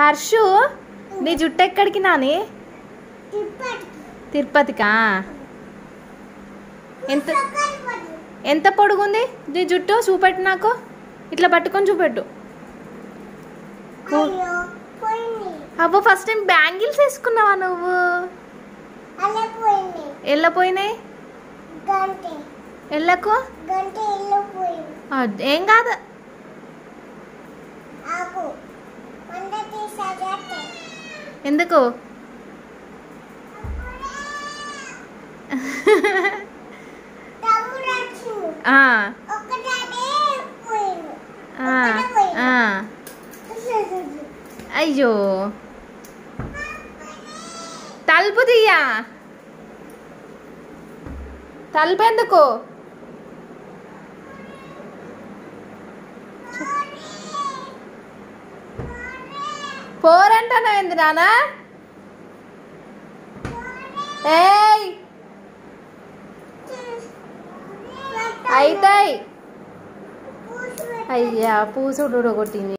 హర్షు నీ జుట్టు ఎక్కడికి నాని? తిరుపతికా? ఎంత ఎంత పొడుగుంది? నీ జుట్టు చూపెట్టు నాకు. ఇట్లా పట్టుకొని చూపెట్టు. అబ్బో ఫస్ట్ టైం బ్యాంగిల్స్ వేసుకున్నావా నువ్వు? వెళ్ళపోయినాయి అద్- ఏం కాదు. ఎందుకు. అయ్యో. తలుపు తీయా? తలుపు ఎందుకు? పోరంటానా ఏంది నానా? ఏయ్! అయితాయి. అయ్యా పూసుడు కొట్టింది